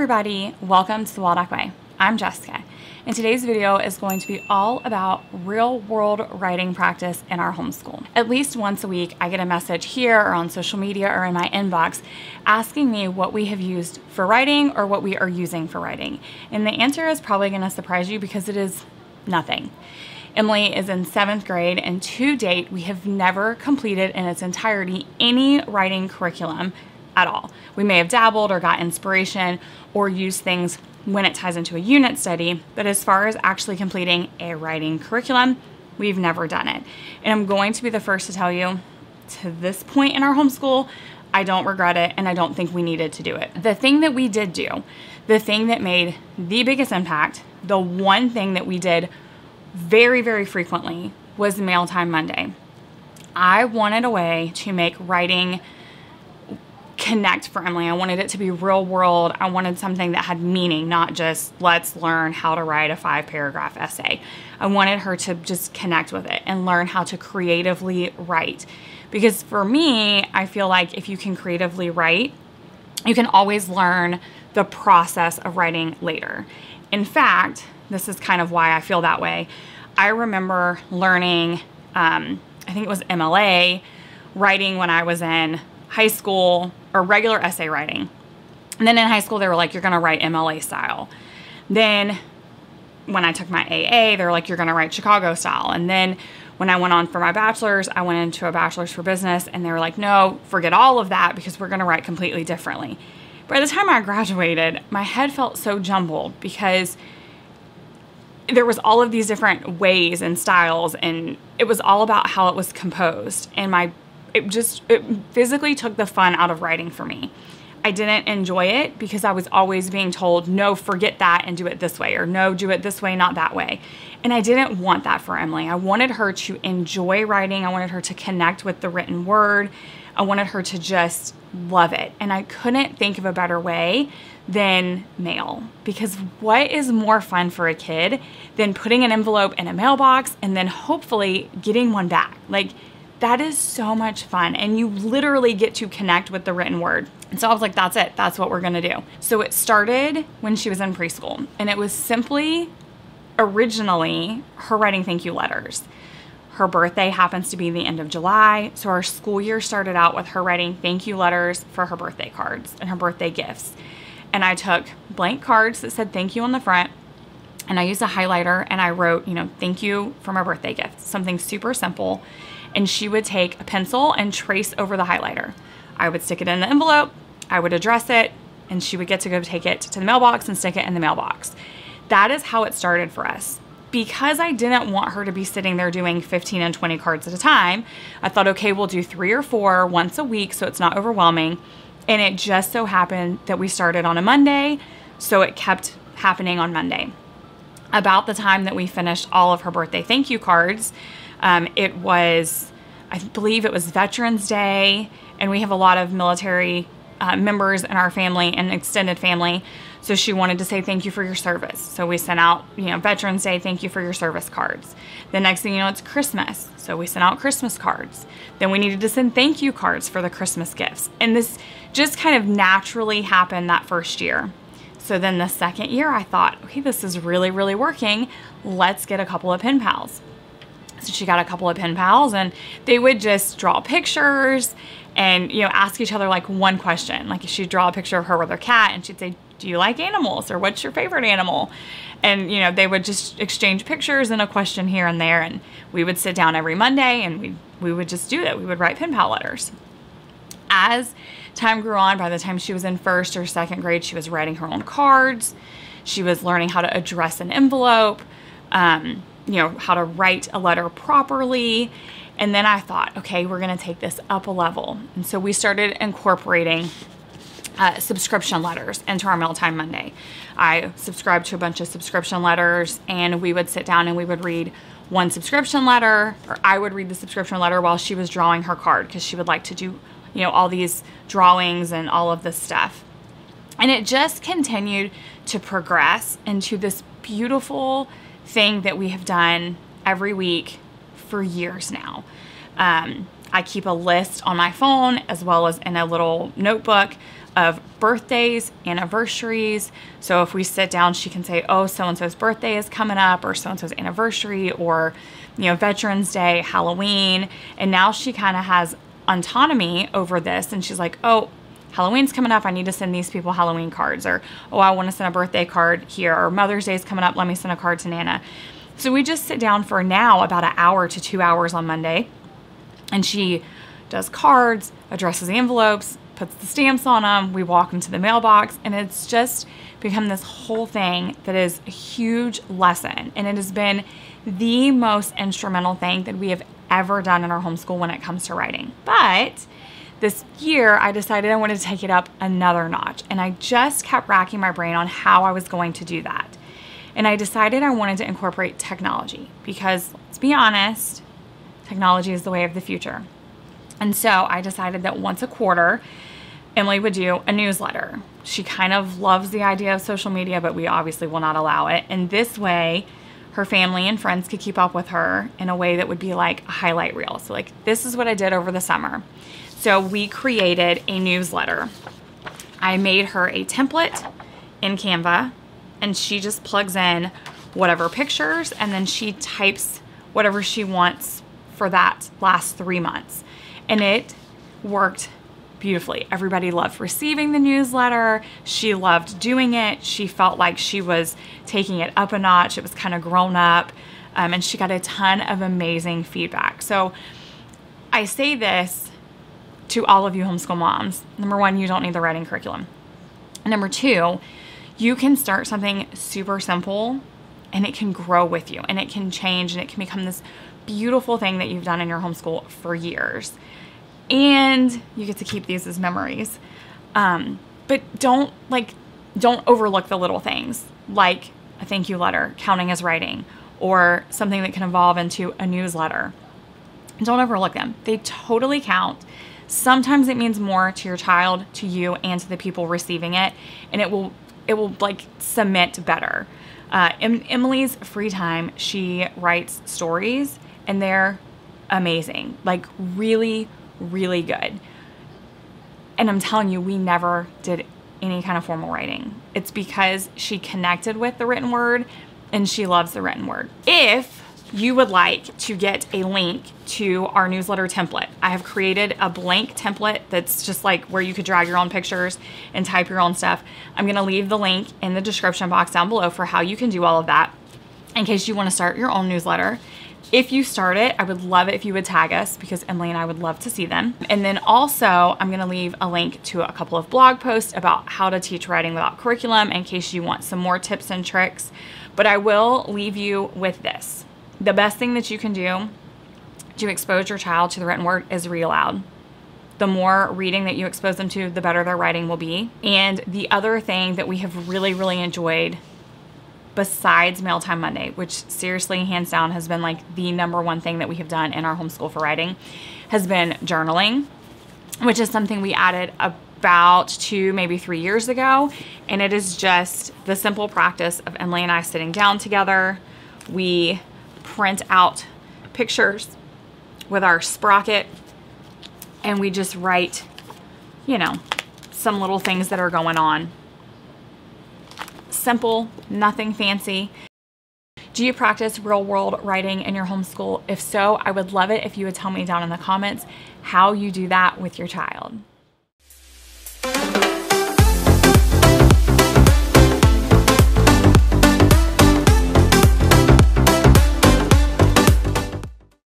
everybody, welcome to the Waldock Way. I'm Jessica, and today's video is going to be all about real world writing practice in our homeschool. At least once a week, I get a message here or on social media or in my inbox asking me what we have used for writing or what we are using for writing. And the answer is probably going to surprise you because it is nothing. Emily is in seventh grade, and to date, we have never completed in its entirety any writing curriculum at all. We may have dabbled or got inspiration or used things when it ties into a unit study, but as far as actually completing a writing curriculum, we've never done it. And I'm going to be the first to tell you to this point in our homeschool, I don't regret it and I don't think we needed to do it. The thing that we did do, the thing that made the biggest impact, the one thing that we did very, very frequently was Mail Time Monday. I wanted a way to make writing connect for Emily. I wanted it to be real world. I wanted something that had meaning, not just let's learn how to write a five paragraph essay. I wanted her to just connect with it and learn how to creatively write. Because for me, I feel like if you can creatively write, you can always learn the process of writing later. In fact, this is kind of why I feel that way. I remember learning, um, I think it was MLA, writing when I was in high school or regular essay writing. And then in high school, they were like, you're going to write MLA style. Then when I took my AA, they were like, you're going to write Chicago style. And then when I went on for my bachelor's, I went into a bachelor's for business and they were like, no, forget all of that because we're going to write completely differently. By the time I graduated, my head felt so jumbled because there was all of these different ways and styles and it was all about how it was composed and my it just it physically took the fun out of writing for me. I didn't enjoy it because I was always being told, no, forget that and do it this way, or no, do it this way, not that way. And I didn't want that for Emily. I wanted her to enjoy writing, I wanted her to connect with the written word, I wanted her to just love it. And I couldn't think of a better way than mail because what is more fun for a kid than putting an envelope in a mailbox and then hopefully getting one back? Like, that is so much fun. And you literally get to connect with the written word. And so I was like, that's it. That's what we're going to do. So it started when she was in preschool. And it was simply originally her writing thank you letters. Her birthday happens to be the end of July. So our school year started out with her writing thank you letters for her birthday cards and her birthday gifts. And I took blank cards that said thank you on the front and I used a highlighter and I wrote, you know, thank you for my birthday gift, something super simple and she would take a pencil and trace over the highlighter. I would stick it in the envelope, I would address it, and she would get to go take it to the mailbox and stick it in the mailbox. That is how it started for us. Because I didn't want her to be sitting there doing 15 and 20 cards at a time, I thought, okay, we'll do three or four once a week so it's not overwhelming. And it just so happened that we started on a Monday, so it kept happening on Monday. About the time that we finished all of her birthday thank you cards, um, it was, I believe it was Veterans Day, and we have a lot of military uh, members in our family and extended family. So she wanted to say thank you for your service. So we sent out, you know, Veterans Day, thank you for your service cards. The next thing you know, it's Christmas. So we sent out Christmas cards. Then we needed to send thank you cards for the Christmas gifts. And this just kind of naturally happened that first year. So then the second year, I thought, okay, this is really, really working. Let's get a couple of pen pals. So she got a couple of pen pals and they would just draw pictures and, you know, ask each other like one question. Like she'd draw a picture of her with her cat and she'd say, do you like animals or what's your favorite animal? And, you know, they would just exchange pictures and a question here and there. And we would sit down every Monday and we, we would just do that. We would write pen pal letters. As time grew on, by the time she was in first or second grade, she was writing her own cards. She was learning how to address an envelope. Um, you know, how to write a letter properly. And then I thought, okay, we're going to take this up a level. And so we started incorporating uh, subscription letters into our Mail Time Monday. I subscribed to a bunch of subscription letters and we would sit down and we would read one subscription letter or I would read the subscription letter while she was drawing her card because she would like to do, you know, all these drawings and all of this stuff. And it just continued to progress into this beautiful thing that we have done every week for years now. Um, I keep a list on my phone as well as in a little notebook of birthdays, anniversaries. So if we sit down, she can say, oh, so and so's birthday is coming up, or so and so's anniversary, or, you know, Veterans Day, Halloween. And now she kind of has autonomy over this. And she's like, oh, Halloween's coming up. I need to send these people Halloween cards. Or, oh, I want to send a birthday card here. Or Mother's Day is coming up. Let me send a card to Nana. So we just sit down for now about an hour to two hours on Monday. And she does cards, addresses the envelopes, puts the stamps on them. We walk into the mailbox. And it's just become this whole thing that is a huge lesson. And it has been the most instrumental thing that we have ever done in our homeschool when it comes to writing. But this year, I decided I wanted to take it up another notch. And I just kept racking my brain on how I was going to do that. And I decided I wanted to incorporate technology because, let's be honest, technology is the way of the future. And so I decided that once a quarter, Emily would do a newsletter. She kind of loves the idea of social media, but we obviously will not allow it. And this way, her family and friends could keep up with her in a way that would be like a highlight reel. So, like, this is what I did over the summer. So, we created a newsletter. I made her a template in Canva, and she just plugs in whatever pictures and then she types whatever she wants for that last three months. And it worked beautifully. Everybody loved receiving the newsletter. She loved doing it. She felt like she was taking it up a notch. It was kind of grown up. Um, and she got a ton of amazing feedback. So I say this to all of you homeschool moms. Number one, you don't need the writing curriculum. Number two, you can start something super simple and it can grow with you and it can change and it can become this beautiful thing that you've done in your homeschool for years and you get to keep these as memories. Um, but don't like don't overlook the little things like a thank you letter counting as writing or something that can evolve into a newsletter. Don't overlook them. They totally count. Sometimes it means more to your child, to you, and to the people receiving it, and it will it will like cement better. Uh, in Emily's free time, she writes stories, and they're amazing. Like really, really good. And I'm telling you, we never did any kind of formal writing. It's because she connected with the written word and she loves the written word. If you would like to get a link to our newsletter template, I have created a blank template that's just like where you could drag your own pictures and type your own stuff. I'm gonna leave the link in the description box down below for how you can do all of that in case you wanna start your own newsletter. If you start it, I would love it if you would tag us because Emily and I would love to see them. And then also, I'm gonna leave a link to a couple of blog posts about how to teach writing without curriculum in case you want some more tips and tricks. But I will leave you with this. The best thing that you can do to expose your child to the written word is read aloud the more reading that you expose them to, the better their writing will be. And the other thing that we have really, really enjoyed besides Mailtime Monday, which seriously, hands down, has been like the number one thing that we have done in our homeschool for writing, has been journaling, which is something we added about two, maybe three years ago. And it is just the simple practice of Emily and I sitting down together. We print out pictures with our sprocket and we just write, you know, some little things that are going on simple, nothing fancy. Do you practice real world writing in your homeschool? If so, I would love it if you would tell me down in the comments how you do that with your child.